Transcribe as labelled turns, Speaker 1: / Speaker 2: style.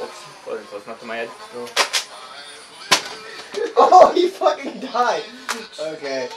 Speaker 1: Whoops. Wasn't close enough to my head.
Speaker 2: Oh, he fucking died. Okay.